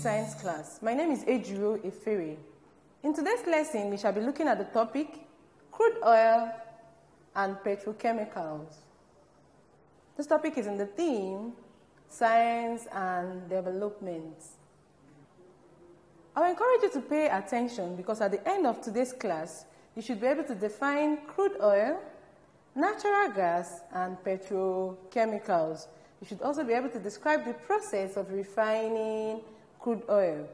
science class. My name is Ejiro Efere. In today's lesson, we shall be looking at the topic crude oil and petrochemicals. This topic is in the theme science and development. I encourage you to pay attention because at the end of today's class, you should be able to define crude oil, natural gas, and petrochemicals. You should also be able to describe the process of refining crude oil.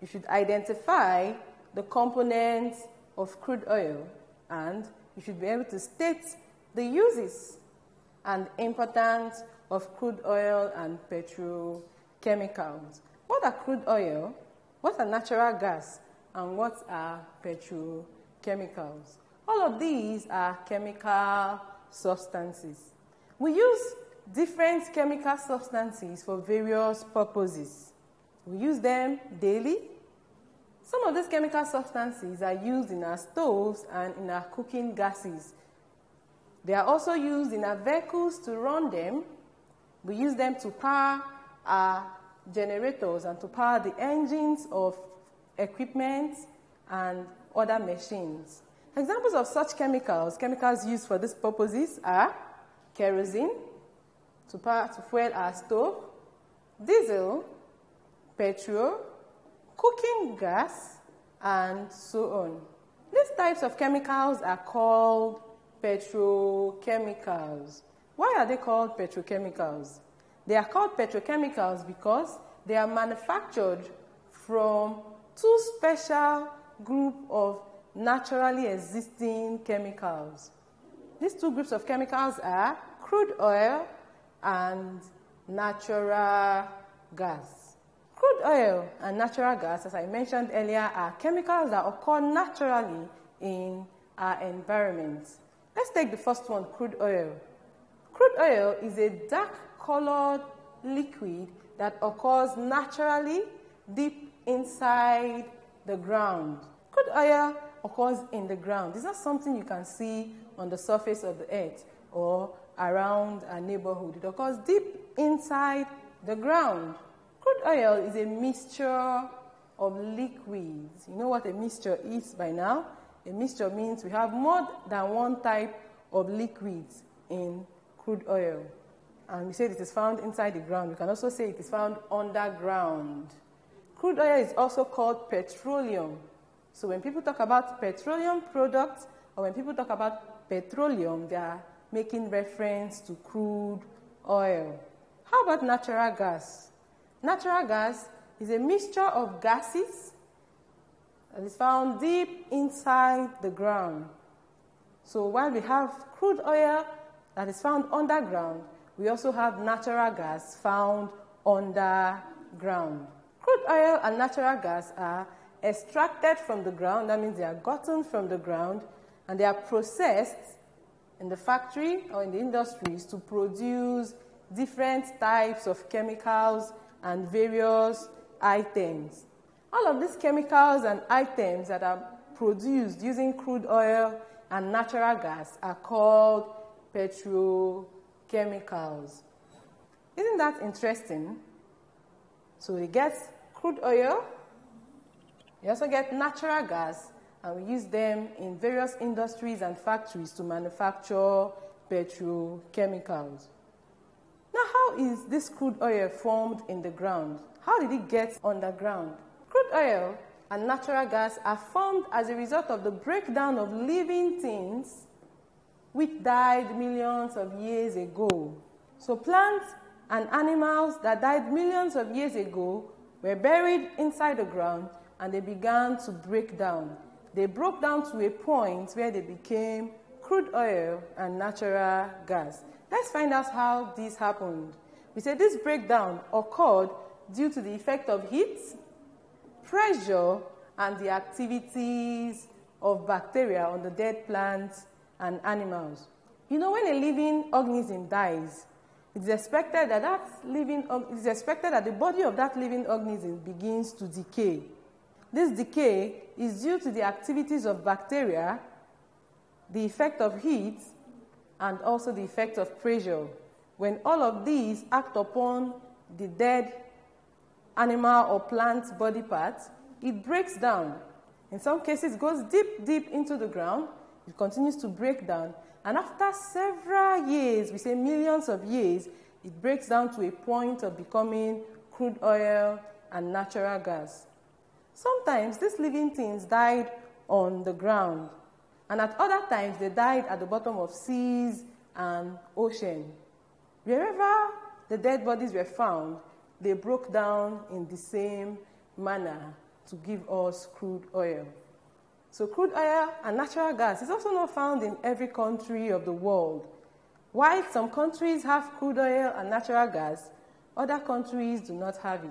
You should identify the components of crude oil and you should be able to state the uses and importance of crude oil and petrochemicals. What are crude oil? What are natural gas? And what are petrochemicals? All of these are chemical substances. We use different chemical substances for various purposes. We use them daily. Some of these chemical substances are used in our stoves and in our cooking gases. They are also used in our vehicles to run them. We use them to power our generators and to power the engines of equipment and other machines. Examples of such chemicals, chemicals used for these purposes are kerosene, to, power, to fuel our stove, diesel, petrol, cooking gas, and so on. These types of chemicals are called petrochemicals. Why are they called petrochemicals? They are called petrochemicals because they are manufactured from two special group of naturally existing chemicals. These two groups of chemicals are crude oil and natural gas. Crude oil and natural gas, as I mentioned earlier, are chemicals that occur naturally in our environment. Let's take the first one crude oil. Crude oil is a dark colored liquid that occurs naturally deep inside the ground. Crude oil occurs in the ground. It's not something you can see on the surface of the earth or around a neighborhood. It occurs deep inside the ground. Oil is a mixture of liquids. You know what a mixture is by now? A mixture means we have more than one type of liquids in crude oil. And we say it is found inside the ground. We can also say it is found underground. Crude oil is also called petroleum. So when people talk about petroleum products or when people talk about petroleum, they are making reference to crude oil. How about natural gas? Natural gas is a mixture of gases that is found deep inside the ground. So while we have crude oil that is found underground, we also have natural gas found underground. Crude oil and natural gas are extracted from the ground, that means they are gotten from the ground, and they are processed in the factory or in the industries to produce different types of chemicals and various items. All of these chemicals and items that are produced using crude oil and natural gas are called petrochemicals. Isn't that interesting? So we get crude oil, we also get natural gas, and we use them in various industries and factories to manufacture petrochemicals. Is this crude oil formed in the ground? How did it get underground? Crude oil and natural gas are formed as a result of the breakdown of living things which died millions of years ago. So, plants and animals that died millions of years ago were buried inside the ground and they began to break down they broke down to a point where they became crude oil and natural gas. Let's find out how this happened. We said this breakdown occurred due to the effect of heat, pressure, and the activities of bacteria on the dead plants and animals. You know, when a living organism dies, it is expected that that living it is expected that the body of that living organism begins to decay. This decay is due to the activities of bacteria, the effect of heat, and also the effect of pressure. When all of these act upon the dead animal or plant body parts, it breaks down. In some cases, it goes deep, deep into the ground. It continues to break down. And after several years, we say millions of years, it breaks down to a point of becoming crude oil and natural gas. Sometimes these living things died on the ground, and at other times they died at the bottom of seas and ocean. Wherever the dead bodies were found, they broke down in the same manner to give us crude oil. So, crude oil and natural gas is also not found in every country of the world. While some countries have crude oil and natural gas, other countries do not have it.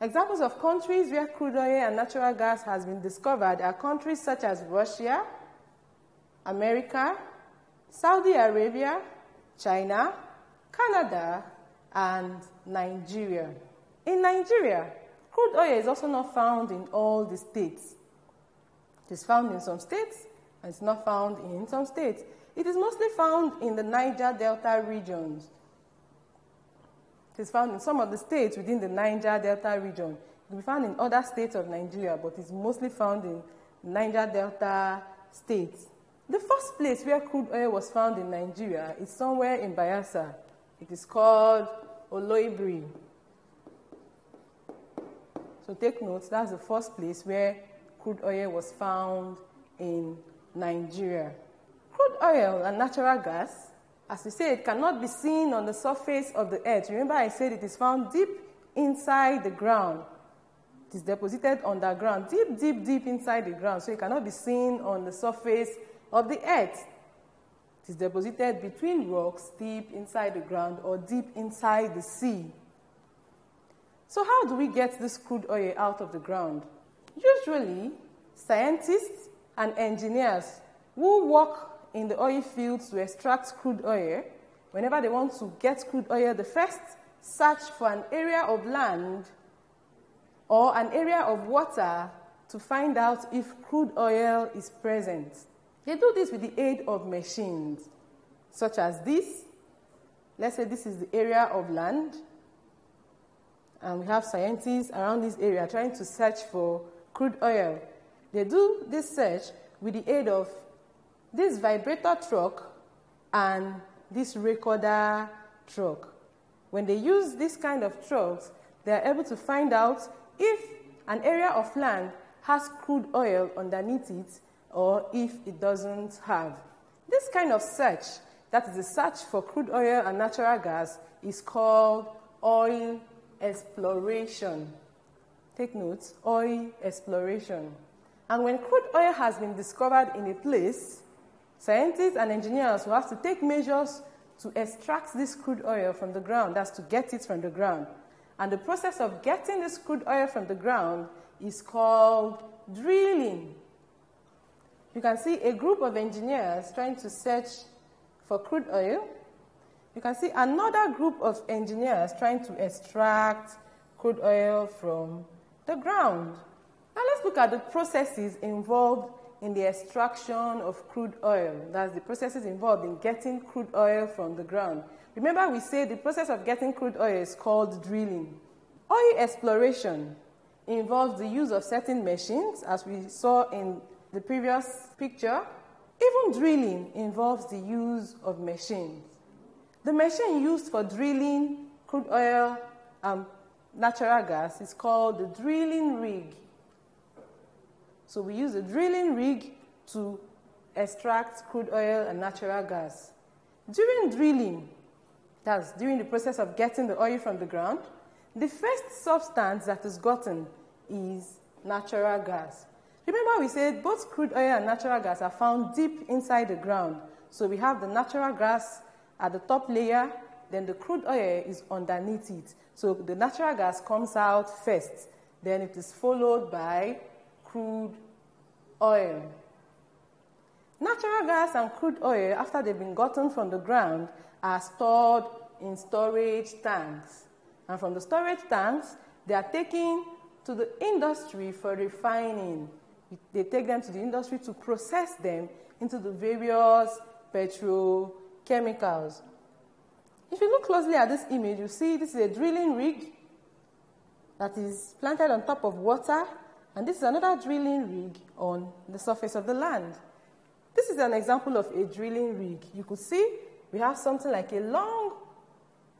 Examples of countries where crude oil and natural gas has been discovered are countries such as Russia, America, Saudi Arabia, China, Canada, and Nigeria. In Nigeria, crude oil is also not found in all the states. It is found in some states and it's not found in some states. It is mostly found in the Niger Delta regions. It is found in some of the states within the Niger Delta region. It will be found in other states of Nigeria, but it's mostly found in Niger Delta states. The first place where crude oil was found in Nigeria is somewhere in Bayelsa. It is called Oloibiri. So take note, that's the first place where crude oil was found in Nigeria. Crude oil and natural gas as we said, cannot be seen on the surface of the earth. Remember, I said it is found deep inside the ground. It is deposited underground, deep, deep, deep inside the ground, so it cannot be seen on the surface of the earth. Is deposited between rocks, deep inside the ground, or deep inside the sea. So, how do we get this crude oil out of the ground? Usually, scientists and engineers who work in the oil fields to extract crude oil, whenever they want to get crude oil, they first search for an area of land or an area of water to find out if crude oil is present. They do this with the aid of machines, such as this. Let's say this is the area of land, and we have scientists around this area trying to search for crude oil. They do this search with the aid of this vibrator truck and this recorder truck. When they use this kind of trucks, they are able to find out if an area of land has crude oil underneath it or if it doesn't have. This kind of search, that is a search for crude oil and natural gas, is called oil exploration. Take note, oil exploration. And when crude oil has been discovered in a place, Scientists and engineers will have to take measures to extract this crude oil from the ground, that's to get it from the ground. And the process of getting this crude oil from the ground is called drilling. You can see a group of engineers trying to search for crude oil. You can see another group of engineers trying to extract crude oil from the ground. Now let's look at the processes involved in the extraction of crude oil. That's the processes involved in getting crude oil from the ground. Remember, we said the process of getting crude oil is called drilling. Oil exploration involves the use of certain machines, as we saw in the previous picture. Even drilling involves the use of machines. The machine used for drilling crude oil and natural gas is called the drilling rig. So we use a drilling rig to extract crude oil and natural gas. During drilling, that's during the process of getting the oil from the ground, the first substance that is gotten is natural gas. Remember, we said both crude oil and natural gas are found deep inside the ground. So we have the natural gas at the top layer, then the crude oil is underneath it. So the natural gas comes out first, then it is followed by crude oil. Natural gas and crude oil, after they've been gotten from the ground, are stored in storage tanks. And from the storage tanks, they are taken to the industry for refining. They take them to the industry to process them into the various petrochemicals. If you look closely at this image, you see this is a drilling rig that is planted on top of water, and this is another drilling rig on the surface of the land. This is an example of a drilling rig. You could see we have something like a long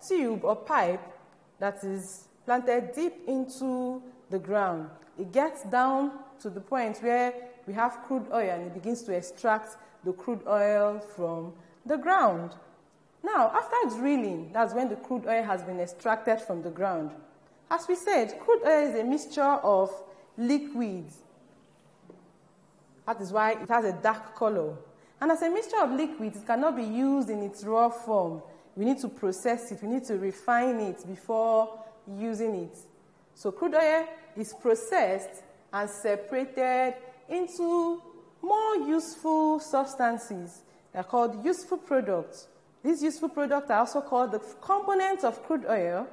tube or pipe that is planted deep into the ground. It gets down to the point where we have crude oil and it begins to extract the crude oil from the ground. Now, after drilling, that's when the crude oil has been extracted from the ground. As we said, crude oil is a mixture of liquids. That is why it has a dark color. And as a mixture of liquids, it cannot be used in its raw form. We need to process it, we need to refine it before using it. So, crude oil is processed and separated into more useful substances. They're called useful products. These useful products are also called the components of crude oil,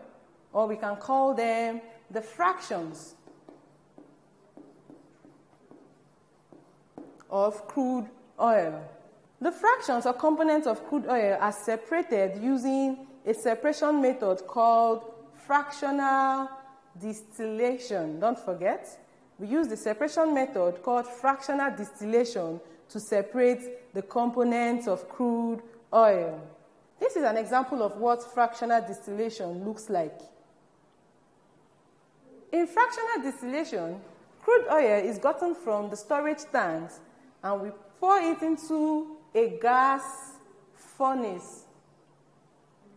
or we can call them the fractions of crude oil. The fractions or components of crude oil are separated using a separation method called fractional distillation. Don't forget, we use the separation method called fractional distillation to separate the components of crude oil. This is an example of what fractional distillation looks like. In fractional distillation, crude oil is gotten from the storage tanks and we pour it into a gas furnace.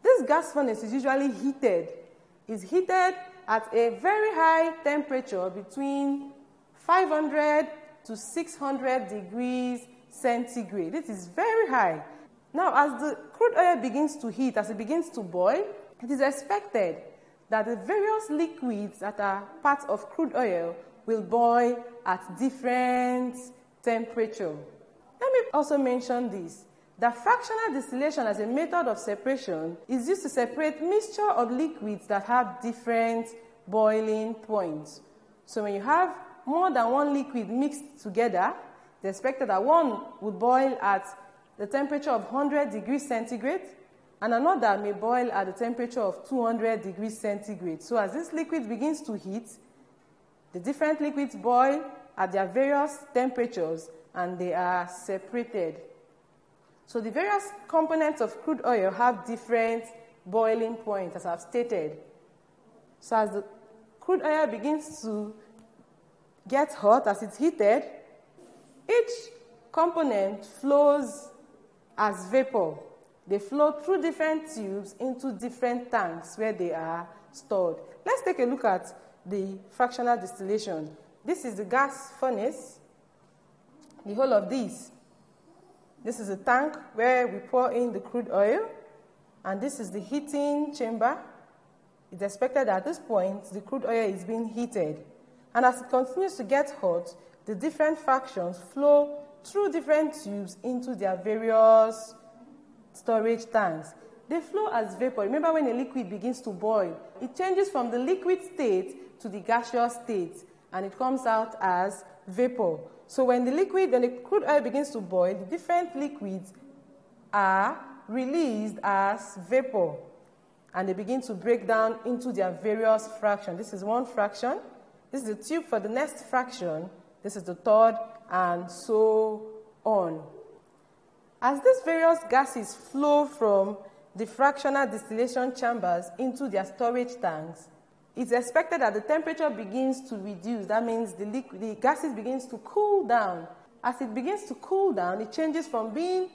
This gas furnace is usually heated. It's heated at a very high temperature between 500 to 600 degrees centigrade. It is very high. Now, as the crude oil begins to heat, as it begins to boil, it is expected that the various liquids that are part of crude oil will boil at different temperature. Let me also mention this. The fractional distillation as a method of separation is used to separate mixture of liquids that have different boiling points. So when you have more than one liquid mixed together, it's expected that one would boil at the temperature of 100 degrees centigrade and another may boil at the temperature of 200 degrees centigrade. So as this liquid begins to heat, the different liquids boil at their various temperatures and they are separated. So the various components of crude oil have different boiling points, as I've stated. So as the crude oil begins to get hot, as it's heated, each component flows as vapor. They flow through different tubes into different tanks where they are stored. Let's take a look at the fractional distillation. This is the gas furnace, the whole of this this is a tank where we pour in the crude oil, and this is the heating chamber. It's expected that at this point the crude oil is being heated. And as it continues to get hot, the different fractions flow through different tubes into their various storage tanks. They flow as vapor. Remember when a liquid begins to boil, it changes from the liquid state to the gaseous state, and it comes out as vapor. So when the liquid, when the crude oil begins to boil, the different liquids are released as vapor. And they begin to break down into their various fractions. This is one fraction. This is the tube for the next fraction. This is the third, and so on. As these various gases flow from the fractional distillation chambers into their storage tanks, it's expected that the temperature begins to reduce. That means the, liquid, the gases begins to cool down. As it begins to cool down, it changes from being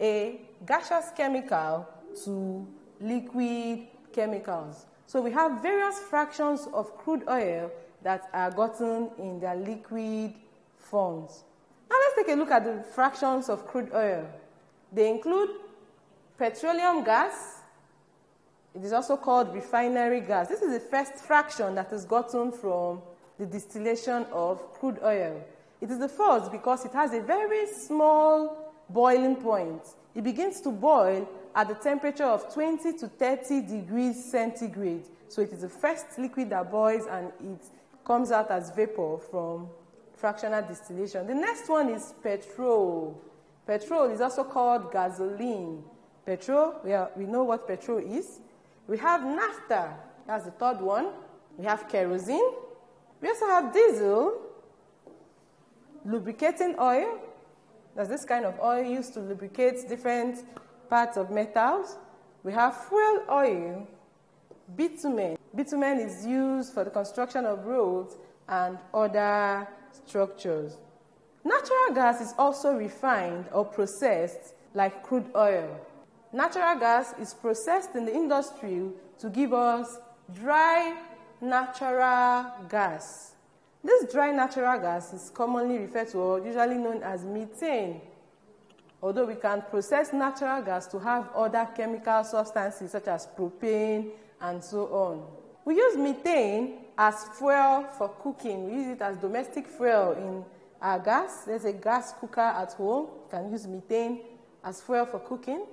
a gaseous chemical to liquid chemicals. So we have various fractions of crude oil that are gotten in their liquid forms. Now let's take a look at the fractions of crude oil. They include petroleum gas, it is also called refinery gas. This is the first fraction that is gotten from the distillation of crude oil. It is the first because it has a very small boiling point. It begins to boil at the temperature of 20 to 30 degrees centigrade. So it is the first liquid that boils and it comes out as vapor from fractional distillation. The next one is petrol. Petrol is also called gasoline. Petrol, we, are, we know what petrol is. We have naphtha, that's the third one. We have kerosene. We also have diesel, lubricating oil. That's this kind of oil used to lubricate different parts of metals. We have fuel oil, bitumen. Bitumen is used for the construction of roads and other structures. Natural gas is also refined or processed like crude oil. Natural gas is processed in the industry to give us dry natural gas. This dry natural gas is commonly referred to or usually known as methane. Although we can process natural gas to have other chemical substances such as propane and so on. We use methane as fuel for cooking. We use it as domestic fuel in our gas. There's a gas cooker at home. You can use methane as fuel for cooking.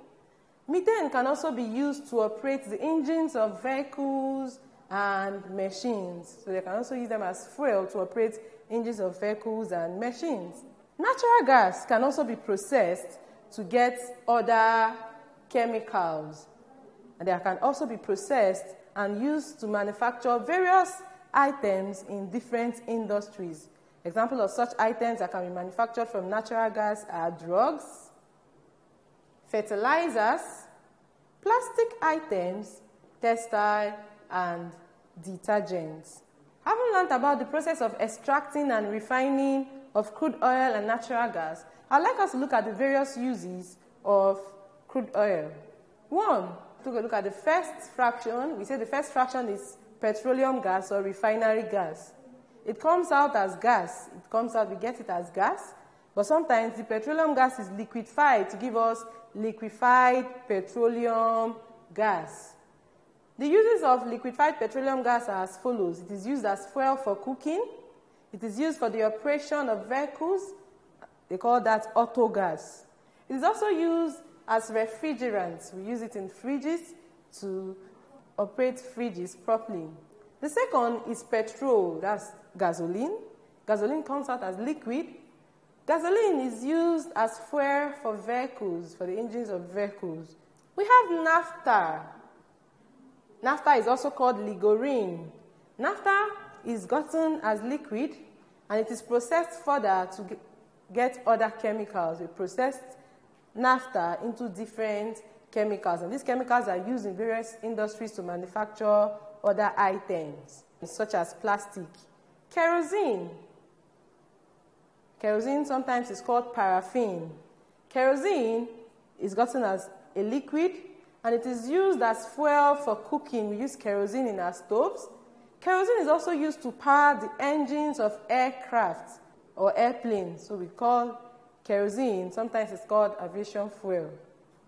Methane can also be used to operate the engines of vehicles and machines. So they can also use them as fuel to operate engines of vehicles and machines. Natural gas can also be processed to get other chemicals. And they can also be processed and used to manufacture various items in different industries. Examples of such items that can be manufactured from natural gas are drugs, fertilizers, plastic items, textile, and detergents. Having learned about the process of extracting and refining of crude oil and natural gas, I'd like us to look at the various uses of crude oil. One, took a look at the first fraction. We say the first fraction is petroleum gas or refinery gas. It comes out as gas. It comes out, we get it as gas. But sometimes the petroleum gas is liquefied to give us liquefied petroleum gas. The uses of liquefied petroleum gas are as follows it is used as fuel for cooking, it is used for the operation of vehicles, they call that auto gas. It is also used as refrigerants. We use it in fridges to operate fridges properly. The second is petrol, that's gasoline. Gasoline comes out as liquid. Gasoline is used as fuel for vehicles, for the engines of vehicles. We have naphtha. Naphtha is also called ligorine. Naphtha is gotten as liquid and it is processed further to get other chemicals. We process naphtha into different chemicals, and these chemicals are used in various industries to manufacture other items, such as plastic. Kerosene. Kerosene sometimes is called paraffin. Kerosene is gotten as a liquid and it is used as fuel for cooking. We use kerosene in our stoves. Kerosene is also used to power the engines of aircraft or airplanes. So we call kerosene, sometimes it's called aviation fuel.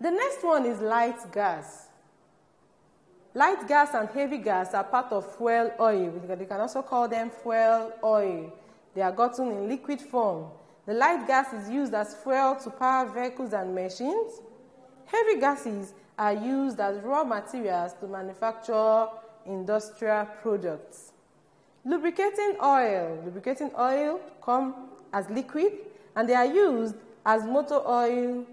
The next one is light gas. Light gas and heavy gas are part of fuel oil. They can also call them fuel oil. They are gotten in liquid form. The light gas is used as fuel to power vehicles and machines. Heavy gases are used as raw materials to manufacture industrial products. Lubricating oil. Lubricating oil come as liquid and they are used as motor oil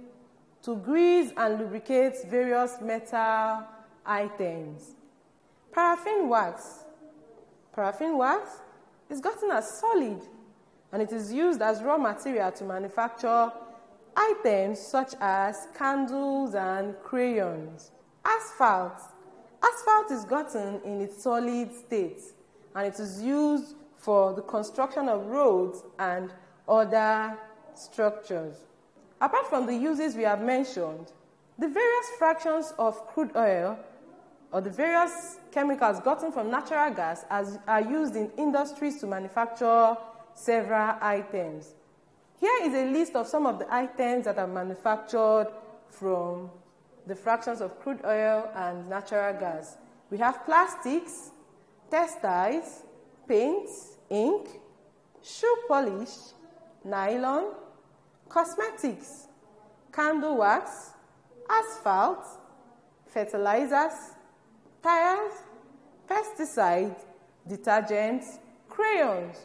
to grease and lubricate various metal items. Paraffin wax. Paraffin wax is gotten as solid and it is used as raw material to manufacture items such as candles and crayons. Asphalt. Asphalt is gotten in its solid state and it is used for the construction of roads and other structures. Apart from the uses we have mentioned, the various fractions of crude oil or the various chemicals gotten from natural gas as, are used in industries to manufacture several items. Here is a list of some of the items that are manufactured from the fractions of crude oil and natural gas. We have plastics, textiles, paints, ink, shoe polish, nylon, cosmetics, candle wax, asphalt, fertilizers, tires, pesticides, detergents, crayons,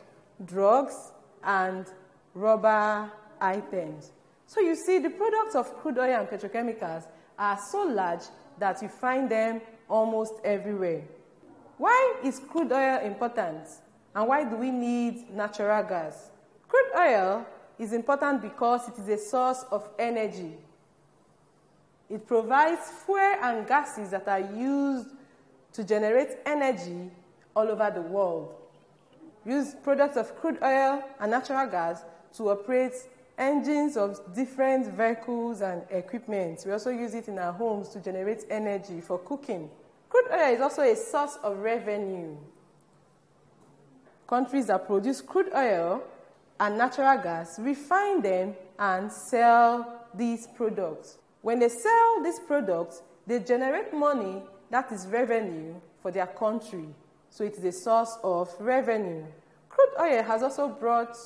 drugs, and rubber items. So you see, the products of crude oil and petrochemicals are so large that you find them almost everywhere. Why is crude oil important? And why do we need natural gas? Crude oil is important because it is a source of energy. It provides fuel and gases that are used to generate energy all over the world. Use products of crude oil and natural gas to operate engines of different vehicles and equipment. We also use it in our homes to generate energy for cooking. Crude oil is also a source of revenue. Countries that produce crude oil and natural gas refine them and sell these products. When they sell these products, they generate money that is revenue for their country. So it is a source of revenue. Crude oil oh has also brought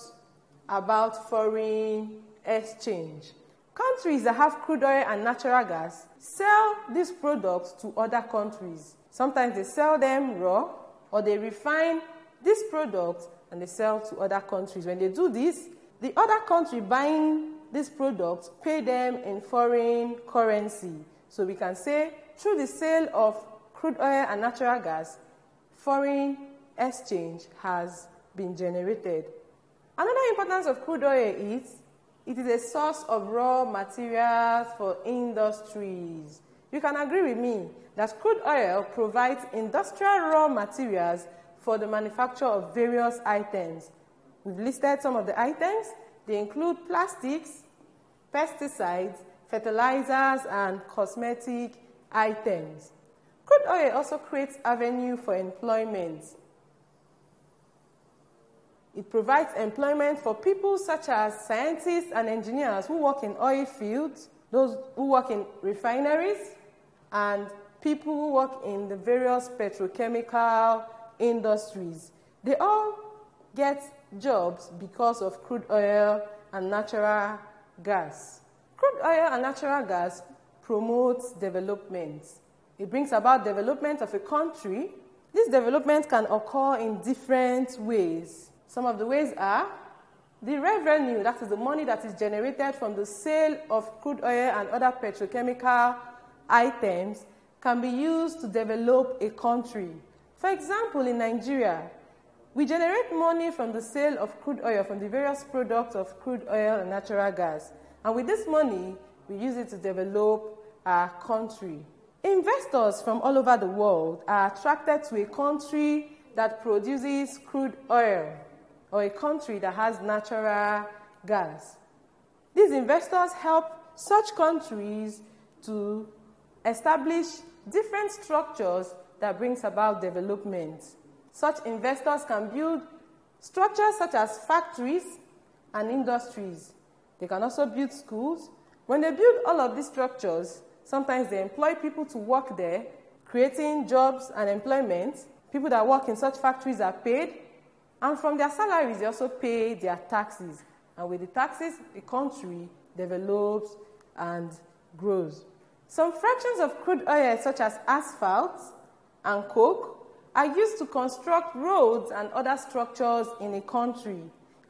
about foreign exchange. Countries that have crude oil and natural gas sell these products to other countries. Sometimes they sell them raw or they refine these products and they sell to other countries. When they do this, the other country buying these products pay them in foreign currency. So we can say through the sale of crude oil and natural gas, foreign exchange has been generated. Another importance of crude oil is it is a source of raw materials for industries. You can agree with me that crude oil provides industrial raw materials for the manufacture of various items. We've listed some of the items. They include plastics, pesticides, fertilizers, and cosmetic items. Crude oil also creates avenue for employment. It provides employment for people such as scientists and engineers who work in oil fields, those who work in refineries, and people who work in the various petrochemical industries. They all get jobs because of crude oil and natural gas. Crude oil and natural gas promotes development. It brings about development of a country. This development can occur in different ways. Some of the ways are the revenue, that is the money that is generated from the sale of crude oil and other petrochemical items, can be used to develop a country. For example, in Nigeria, we generate money from the sale of crude oil, from the various products of crude oil and natural gas. And with this money, we use it to develop our country. Investors from all over the world are attracted to a country that produces crude oil or a country that has natural gas. These investors help such countries to establish different structures that brings about development. Such investors can build structures such as factories and industries. They can also build schools. When they build all of these structures, sometimes they employ people to work there, creating jobs and employment. People that work in such factories are paid, and from their salaries, they also pay their taxes. And with the taxes, the country develops and grows. Some fractions of crude oil, such as asphalt and coke, are used to construct roads and other structures in a country.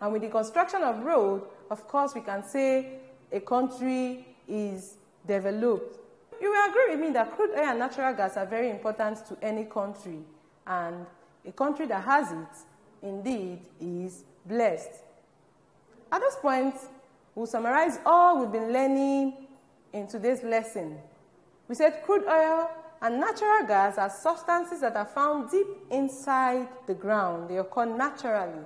And with the construction of roads, of course, we can say a country is developed. You will agree with me that crude oil and natural gas are very important to any country. And a country that has it, indeed, is blessed. At this point, we'll summarize all we've been learning in today's lesson. We said crude oil and natural gas are substances that are found deep inside the ground. They occur naturally.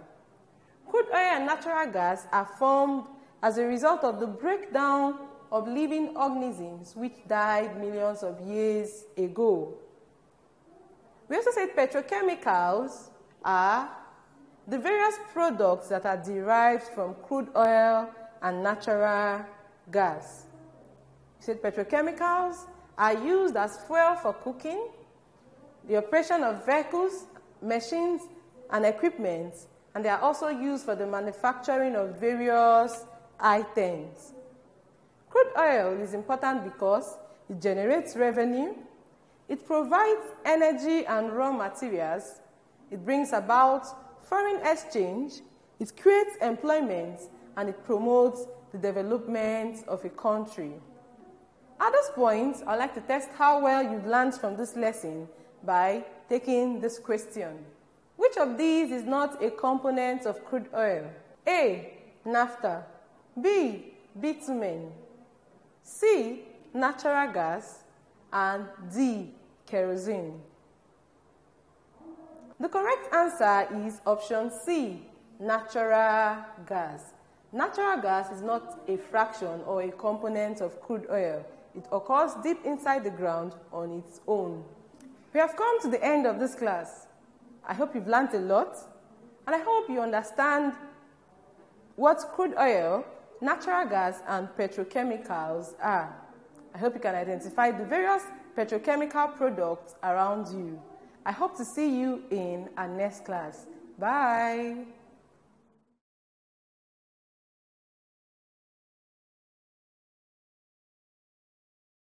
Crude oil and natural gas are formed as a result of the breakdown of living organisms which died millions of years ago. We also said petrochemicals are the various products that are derived from crude oil and natural gas. We said petrochemicals are used as fuel for cooking, the operation of vehicles, machines, and equipment, and they are also used for the manufacturing of various items. Crude oil is important because it generates revenue, it provides energy and raw materials, it brings about foreign exchange, it creates employment, and it promotes the development of a country. At this point, I'd like to test how well you've learned from this lesson by taking this question. Which of these is not a component of crude oil? A. Naphtha. B. Bitumen. C. Natural gas. And D. Kerosene. The correct answer is option C. Natural gas. Natural gas is not a fraction or a component of crude oil. It occurs deep inside the ground on its own. We have come to the end of this class. I hope you've learned a lot, and I hope you understand what crude oil, natural gas, and petrochemicals are. I hope you can identify the various petrochemical products around you. I hope to see you in our next class. Bye.